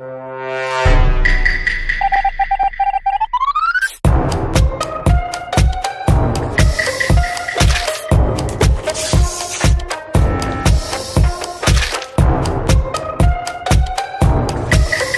you